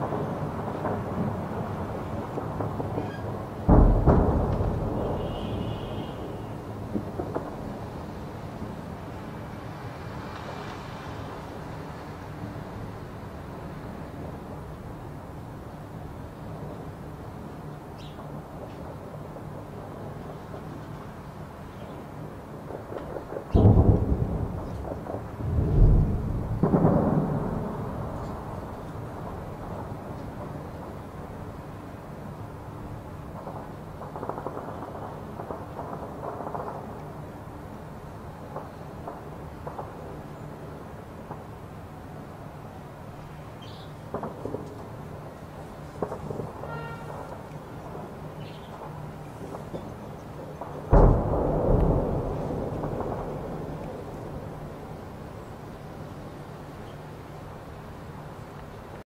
ちょっと待って。